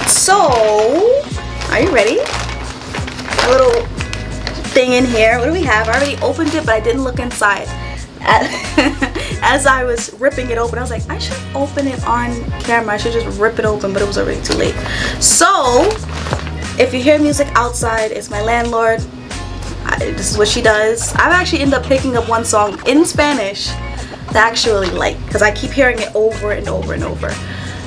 so are you ready? A little thing in here. What do we have? I already opened it, but I didn't look inside. As I was ripping it open, I was like, I should open it on camera. I should just rip it open, but it was already too late. So, if you hear music outside, it's my landlord. I, this is what she does. I've actually ended up picking up one song in Spanish that I actually like because I keep hearing it over and over and over.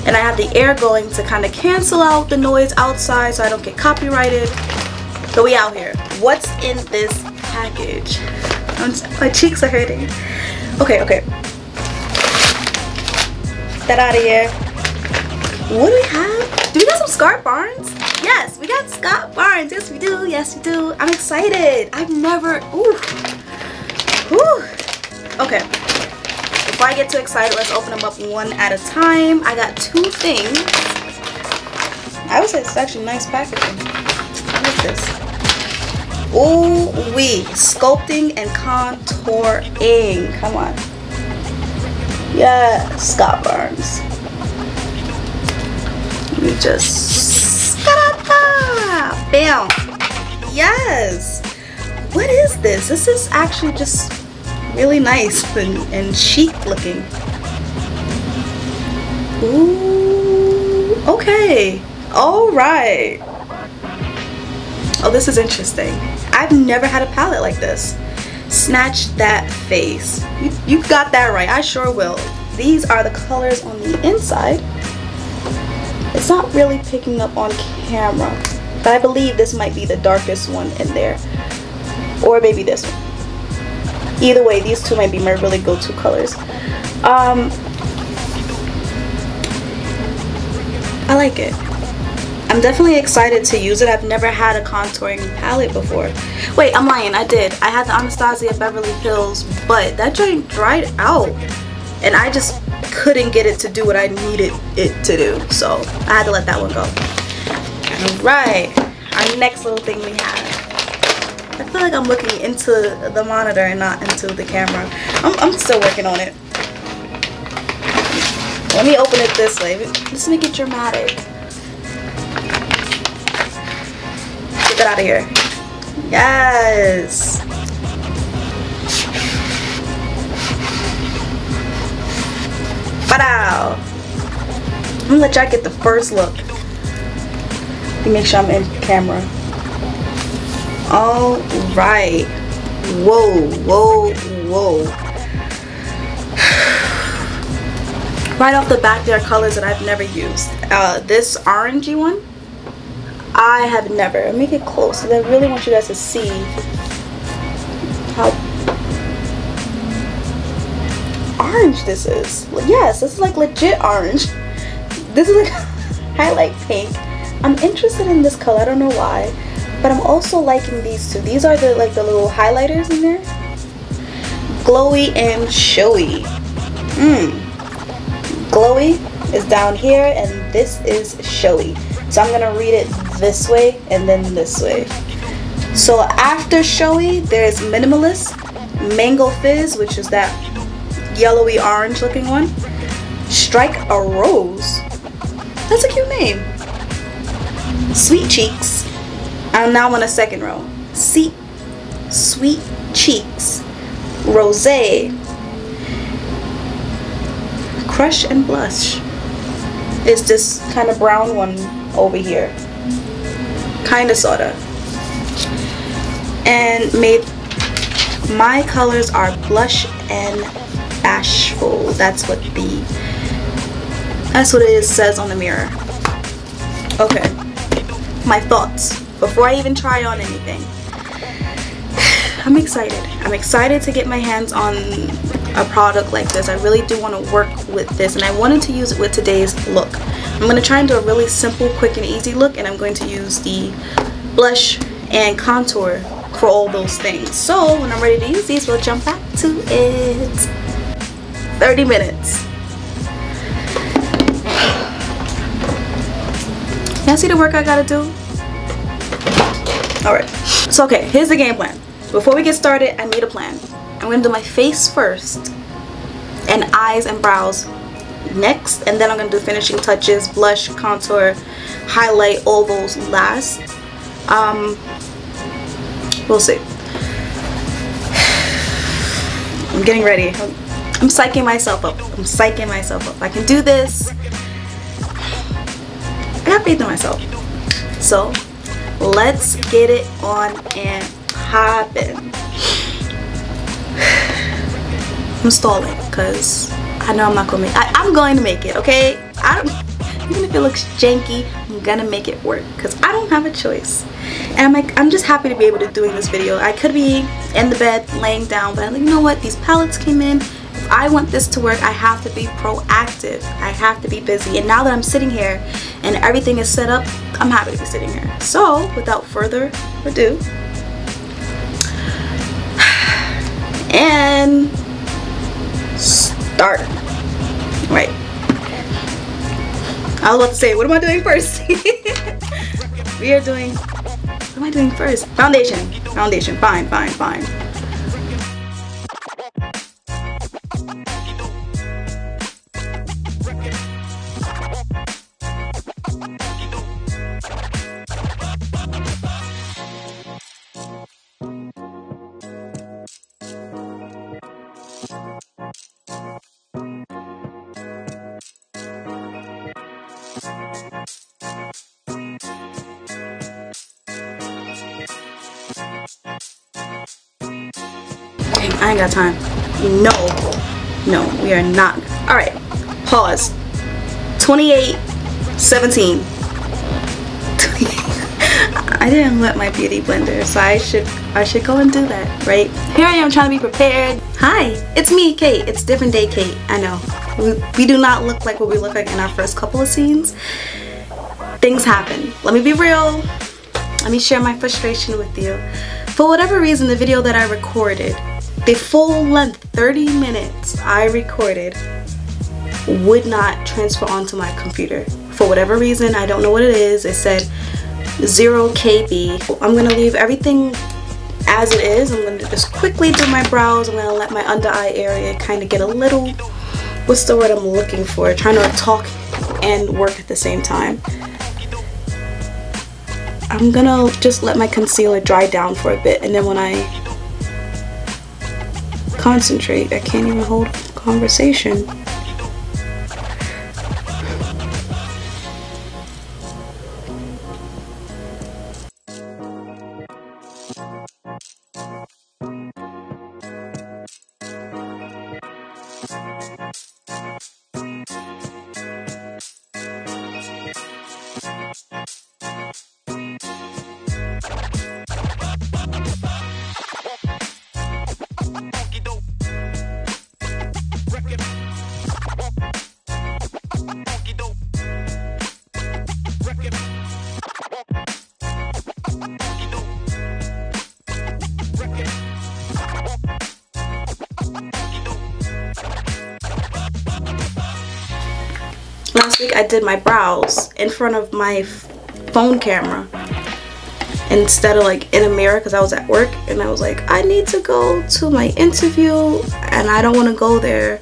And I have the air going to kind of cancel out the noise outside so I don't get copyrighted. But we out here. What's in this package? my cheeks are hurting. Okay, okay. That out of here. What do we have? Do we got some Scott Barnes? Yes, we got Scott Barnes. Yes, we do. Yes, we do. I'm excited. I've never. Ooh. Ooh. Okay. Before I get too excited, let's open them up one at a time. I got two things. I would say it's actually nice packaging. Look at this. Ooh wee. Sculpting and contouring. Come on. Yeah, Scott. Let me just bam. Yes. What is this? This is actually just really nice and, and chic looking. Ooh. Okay. All right. Oh, this is interesting. I've never had a palette like this. Snatch that face. You, you got that right. I sure will. These are the colors on the inside. It's not really picking up on camera. But I believe this might be the darkest one in there. Or maybe this one. Either way, these two might be my really go-to colors. Um, I like it. I'm definitely excited to use it. I've never had a contouring palette before. Wait, I'm lying. I did. I had the Anastasia Beverly Hills, but that joint dried out. And I just couldn't get it to do what I needed it to do. So I had to let that one go. Alright, our next little thing we have. I feel like I'm looking into the monitor and not into the camera. I'm, I'm still working on it. Let me open it this way. Let's make it dramatic. Get it out of here. Yes. Ba-dow. I'm gonna let y'all get the first look. Let me make sure I'm in camera. All right. Whoa, whoa, whoa. right off the bat, there are colors that I've never used. Uh, this orangey one I have never. Me get close because I really want you guys to see how orange this is. Yes, this is like legit orange. This is like highlight pink. I'm interested in this color. I don't know why. But I'm also liking these two. These are the like the little highlighters in there. Glowy and showy. Mmm. Glowy is down here and this is showy. So I'm to read it this way and then this way. So after showy, there's minimalist, mango fizz, which is that yellowy orange looking one. Strike a rose. That's a cute name. Sweet cheeks. I'm now on a second row. See, sweet cheeks. Rose. Crush and blush. It's this kind of brown one over here kind of sorta and made my colors are blush and bashful that's what the that's what it says on the mirror okay my thoughts before I even try on anything I'm excited I'm excited to get my hands on a product like this I really do want to work with this and I wanted to use it with today's look I'm going to try and do a really simple, quick, and easy look, and I'm going to use the blush and contour for all those things. So when I'm ready to use these, we'll jump back to it. 30 minutes. Y'all see the work I gotta do? Alright, so okay, here's the game plan. Before we get started, I need a plan. I'm gonna do my face first and eyes and brows next and then I'm gonna do finishing touches blush contour highlight all those last. Um we'll see. I'm getting ready. I'm psyching myself up. I'm psyching myself up. I can do this. I got faith in myself. So let's get it on and popping I'm stalling because I know I'm not gonna make I, I'm going to make it okay? I don't even if it looks janky I'm gonna make it work because I don't have a choice. And I'm like I'm just happy to be able to doing this video. I could be in the bed laying down but I'm like you know what? These palettes came in. If I want this to work I have to be proactive. I have to be busy. And now that I'm sitting here and everything is set up I'm happy to be sitting here so without further ado and start. Right. I was about to say, what am I doing first? we are doing, what am I doing first? Foundation. Foundation. Fine, fine, fine. I ain't got time. No. No, we are not. All right, pause. 28, 17. I didn't let my beauty blender, so I should I should go and do that, right? Here I am trying to be prepared. Hi, it's me, Kate. It's different day, Kate. I know. We, we do not look like what we look like in our first couple of scenes. Things happen. Let me be real. Let me share my frustration with you. For whatever reason, the video that I recorded the full length 30 minutes I recorded would not transfer onto my computer. For whatever reason, I don't know what it is. It said 0 KB. I'm gonna leave everything as it is. I'm gonna just quickly do my brows. I'm gonna let my under eye area kind of get a little, what's the word I'm looking for? Trying to talk and work at the same time. I'm gonna just let my concealer dry down for a bit and then when I concentrate. I can't even hold conversation. Last week I did my brows in front of my phone camera instead of like in a mirror because I was at work and I was like I need to go to my interview and I don't want to go there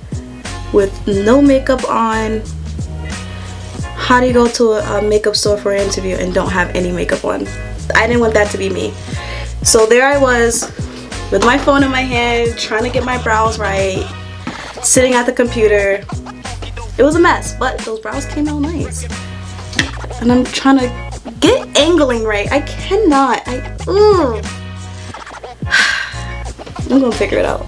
with no makeup on. How do you go to a, makeup store for an interview and don't have any makeup on? I didn't want that to be me. So there I was with my phone in my hand trying to get my brows right sitting at the computer it was a mess, but those brows came out nice. And I'm trying to get angling right. I cannot. I, ugh. Mm. I'm gonna figure it out.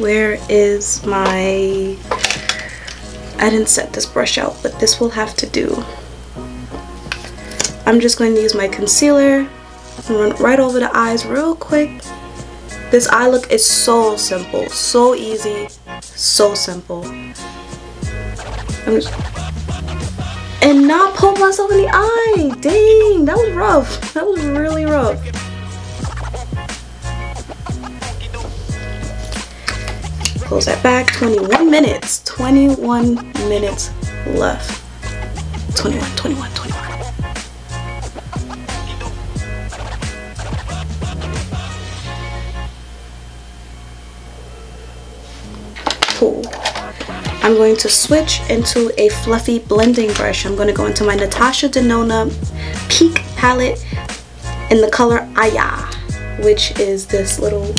Where is my I didn't set this brush out but this will have to do. I'm just going to use my concealer. And run right over the eyes real quick. This eye look is so simple so easy so simple. Just, and not poke myself in the eye. Dang that was rough. That was really rough close that back 21 minutes. 21 minutes left. 21 21 21 cool. I'm going to switch into a fluffy blending brush. I'm going to go into my Natasha Denona Peak palette in the color Aya which is this little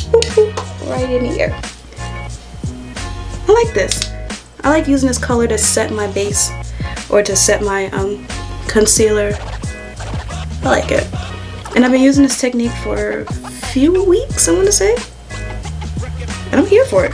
right in here I like this. I like using this color to set my base or to set my um, concealer. I like it. And I've been using this technique for a few weeks, I want to say. And I'm here for it.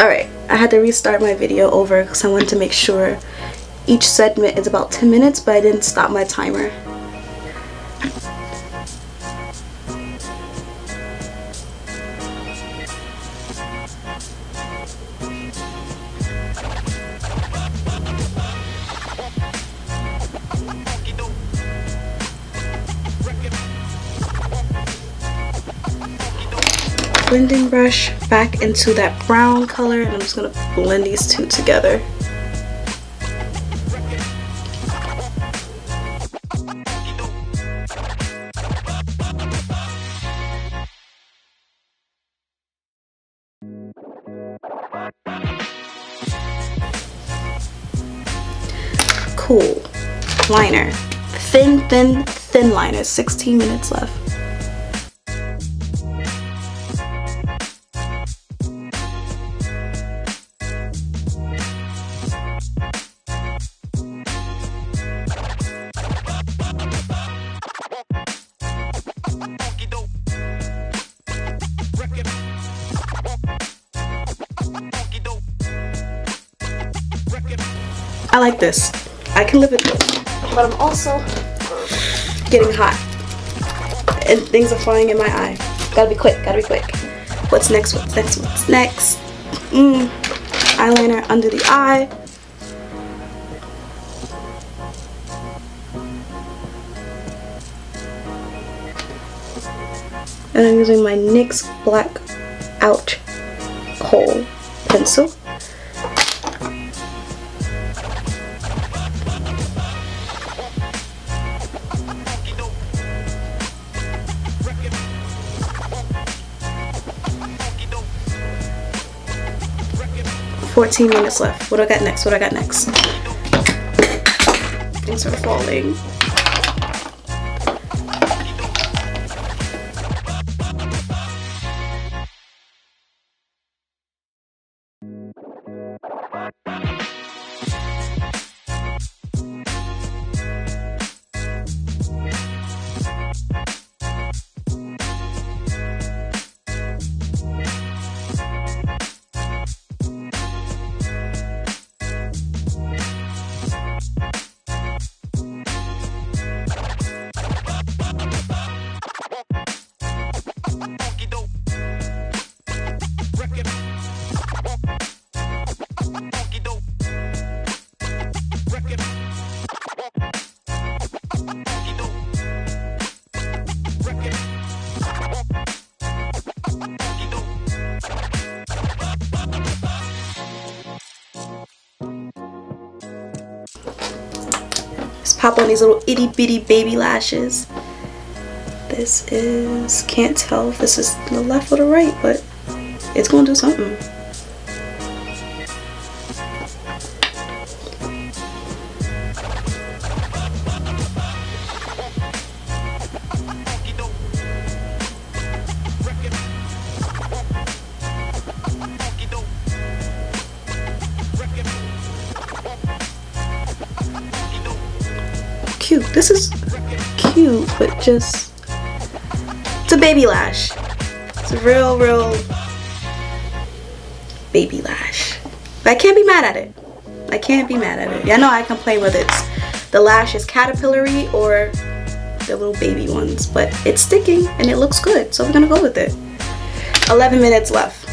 Alright, I had to restart my video over because I wanted to make sure each segment is about 10 minutes, but I didn't stop my timer. Back into that brown color and I'm just going to blend these two together. Cool. Liner. Thin, thin, thin liner. 16 minutes left. Like this. I can live with this. But I'm also getting hot. And things are flying in my eye. Gotta be quick, gotta be quick. What's next, what's next, what's next? Mm. Eyeliner under the eye. And I'm using my NYX Black Out 14 minutes left. What do I got next? What do I got next? Things are falling. Pop on these little itty bitty baby lashes. This is, can't tell if this is the left or the right, but it's gonna do something. Just, it's a baby lash. It's a real, real baby lash. But I can't be mad at it. I can't be mad at it. Yeah, I know I complain whether it's the lash is caterpillary or the little baby ones, but it's sticking and it looks good, so we're gonna go with it. 11 minutes left.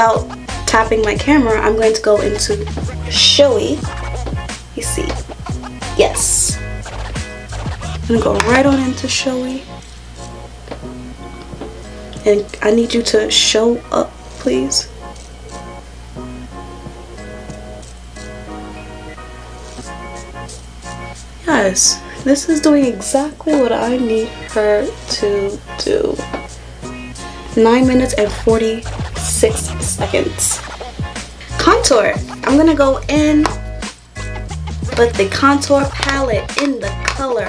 Without tapping my camera, I'm going to go into Showy. You see. Yes. I'm gonna go right on into Showy. And I need you to show up, please. Yes, this is doing exactly what I need her to do. 9 minutes and 46 seconds. Contour. I'm gonna go in with the contour palette in the color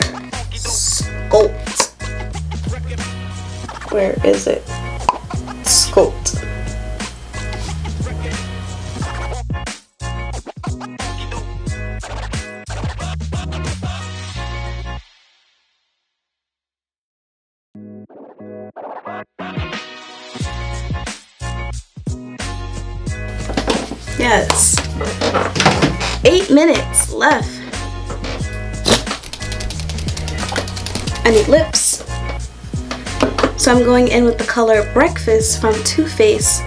Sculpt. Where is it? Minutes left. I need lips. So I'm going in with the color Breakfast from Too Faced.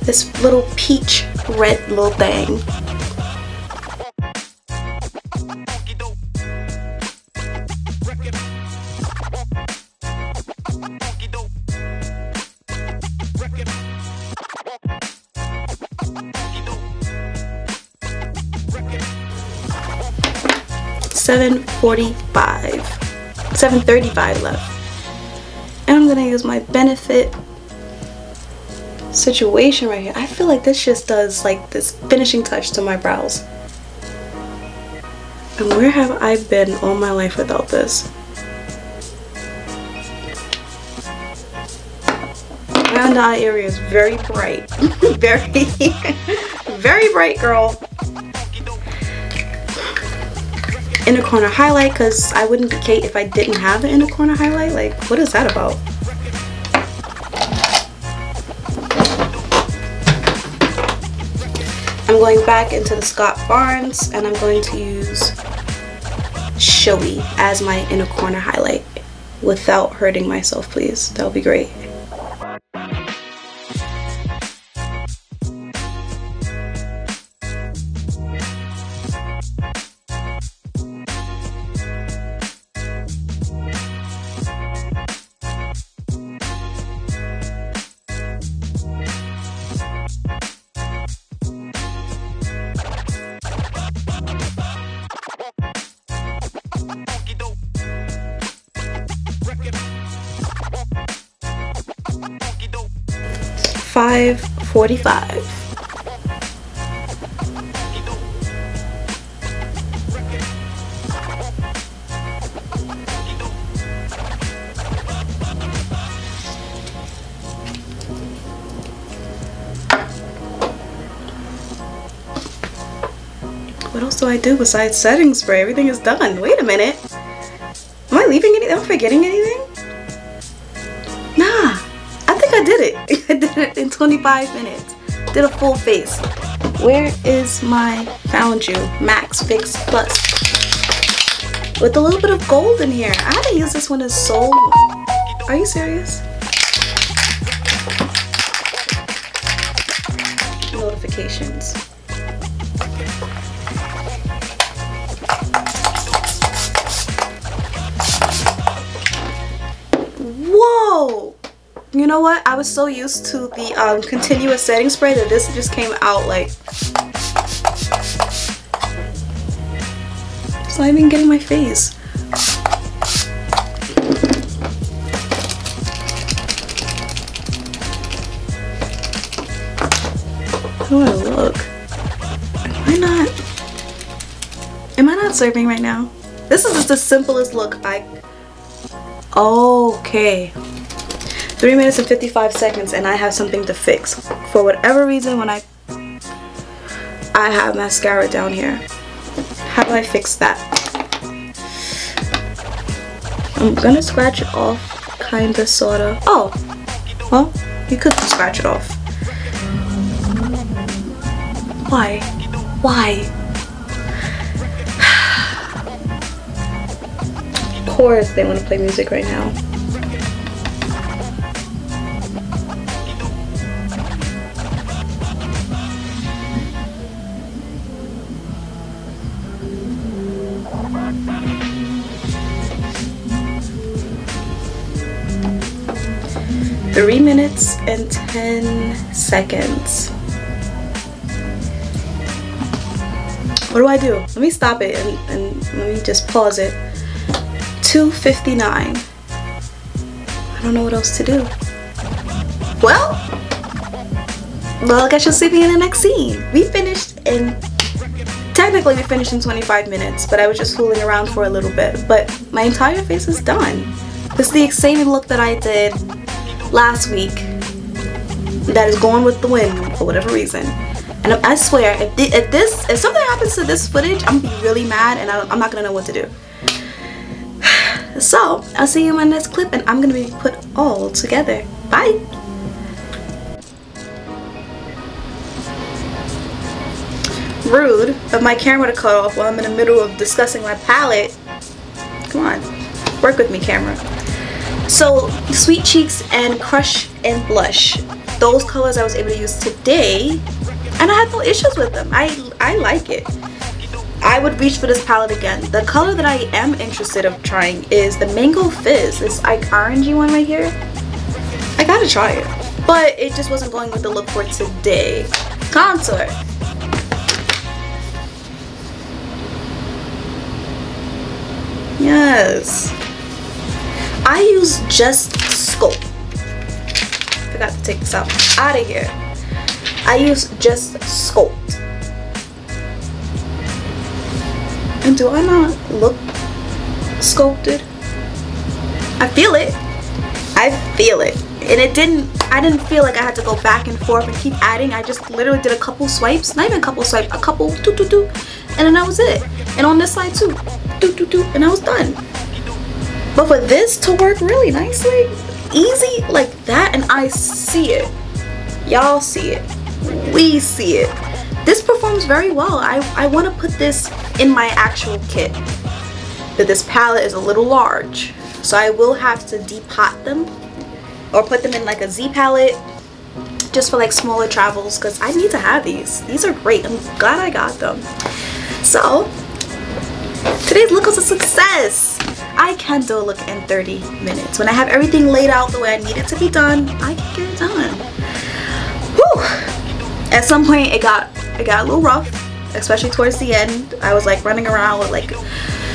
This little peach red little thing. 745 735 left and I'm gonna use my benefit situation right here. I feel like this just does like this finishing touch to my brows. And where have I been all my life without this? Around eye area is very bright. Very very bright girl inner corner highlight because I wouldn't be Kate if I didn't have an inner corner highlight. Like, what is that about? I'm going back into the Scott Barnes and I'm going to use Showy as my inner corner highlight without hurting myself, please. That would be great. Five forty-five. What else do I do besides setting spray? Everything is done. Wait a minute. Am I leaving anything? Am I forgetting anything? 25 minutes. Did a full face. Where is my Found You Max Fix Plus? With a little bit of gold in here. I haven't used this one in so Are you serious? Notifications. You know what? I was so used to the um, continuous setting spray that this just came out like... It's not even getting my face. How do I look? Am I not... Am I not serving right now? This is just the simplest look I Okay. 3 minutes and 55 seconds and I have something to fix. For whatever reason when I I have mascara down here. How do I fix that? I'm gonna scratch it off kinda sorta. Oh! Well, you could scratch it off. Why? Why? Of course they want to play music right now. Minutes and 10 seconds. What do I do? Let me stop it and, and let me just pause it. 2.59. I don't know what else to do. Well, well, I guess you'll see me in the next scene. We finished in, technically we finished in 25 minutes, but I was just fooling around for a little bit. But my entire face is done. This is the same look that I did last week that is going with the wind for whatever reason. And I swear, if, if this, if something happens to this footage, I'm gonna be really mad and I'm not gonna know what to do. So, I'll see you in my next clip and I'm to be put all together. Bye! Rude of my camera to cut off while I'm in the middle of discussing my palette. Come on, work with me camera. So, Sweet Cheeks and Crush and Blush. Those colors I was able to use today and I had no issues with them. I, I like it. I would reach for this palette again. The color that I am interested of trying is the Mango Fizz. This like orangey one right here. I gotta try it. But it just wasn't going with the look for today. Contour. Yes. I use just Sculpt. Forgot to take this out. Out of here. I use just Sculpt. And do I not look sculpted? I feel it. I feel it. And it didn't, I didn't feel like I had to go back and forth and keep adding. I just literally did a couple swipes. Not even a couple swipes, a couple do do do. And then that was it. And on this side too. Do do do. And I was done. But for this to work really nicely, easy like that, and I see it. Y'all see it. We see it. This performs very well. I, I want to put this in my actual kit. But this palette is a little large. So I will have to depot them or put them in like a Z palette just for like smaller travels because I need to have these. These are great. I'm glad I got them. So today's look was a success. I can do a look in 30 minutes. When I have everything laid out the way I need it to be done, I can get it done. Whew. At some point it got it got a little rough, especially towards the end. I was like running around with like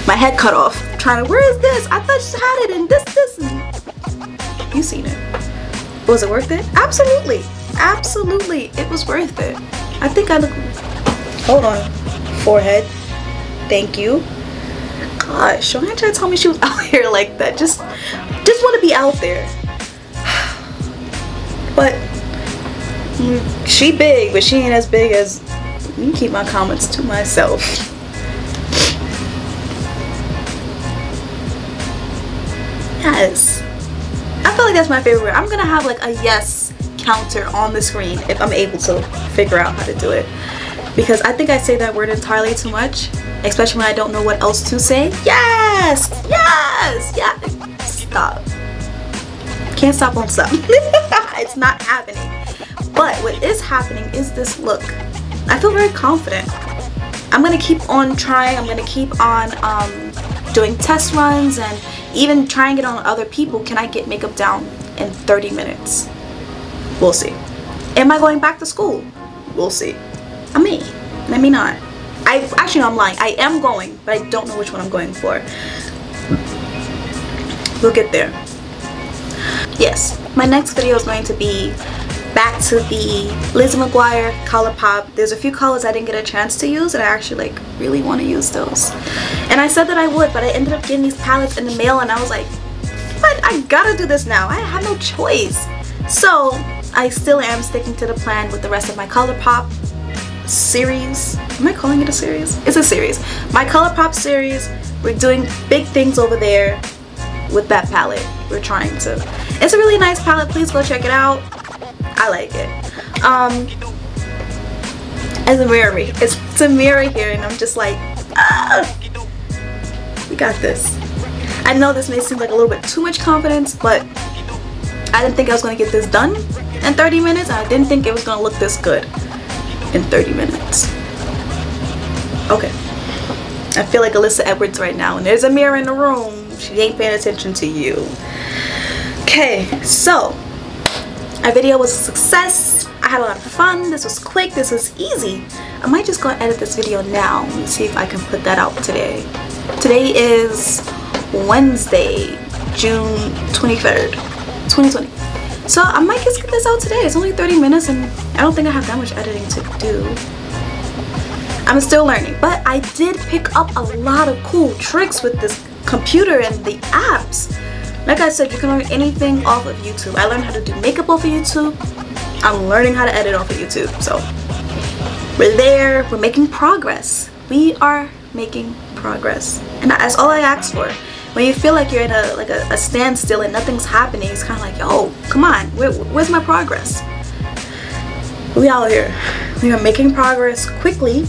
my head cut off, trying to, where is this? I thought you had it in this, this, and you seen it. Was it worth it? Absolutely. Absolutely. It was worth it. I think I look... Hold on. Forehead. Thank you. Gosh, why didn't you tell me she was out here like that? Just, just want to be out there. But mm, she big, but she ain't as big as. You keep my comments to myself. Yes. I feel like that's my favorite. I'm gonna have like a yes counter on the screen if I'm able to figure out how to do it. Because I think I say that word entirely too much, especially when I don't know what else to say. Yes! Yes! Yeah! Stop. Can't stop, won't stop. it's not happening. But what is happening is this look. I feel very confident. I'm gonna keep on trying. I'm gonna keep on um, doing test runs and even trying it on other people. Can I get makeup down in 30 minutes? We'll see. Am I going back to school? We'll see. I may. I may not. I actually no, I'm lying. I am going, but I don't know which one I'm going for. We'll get there. Yes, my next video is going to be back to the Lizzie McGuire Colourpop. There's a few colors I didn't get a chance to use and I actually like really want to use those. And I said that I would, but I ended up getting these palettes in the mail and I was like, but I gotta do this now. I have no choice. So I still am sticking to the plan with the rest of my Colourpop series. Am I calling it a series? It's a series. My Colourpop series. We're doing big things over there with that palette. We're trying to. It's a really nice palette. Please go check it out. I like it. Um, as a mirror, it's, it's a mirror here, and I'm just like, ah, we got this. I know this may seem like a little bit too much confidence, but I didn't think I was going to get this done in 30 minutes. and I didn't think it was going to look this good in 30 minutes. Okay. I feel like Alyssa Edwards right now, and there's a mirror in the room. She ain't paying attention to you. Okay, so our video was a success. I had a lot of fun. This was quick. This was easy. I might just go edit this video now and see if I can put that out today. Today is Wednesday, June 23rd, 2020. So I might just get this out today. It's only 30 minutes and I don't think I have that much editing to do. I'm still learning, but I did pick up a lot of cool tricks with this computer and the apps. Like I said, you can learn anything off of YouTube. I learned how to do makeup off of YouTube. I'm learning how to edit off of YouTube. So we're there. We're making progress. We are making progress. And that's all I ask for when you feel like you're in a like a, a standstill and nothing's happening, it's kind of like, oh, come on, where, where's my progress? We out here. We are making progress quickly,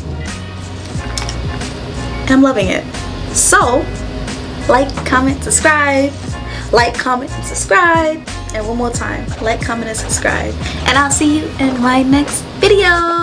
and I'm loving it. So, like, comment, subscribe. Like, comment, and subscribe. And one more time, like, comment, and subscribe. And I'll see you in my next video.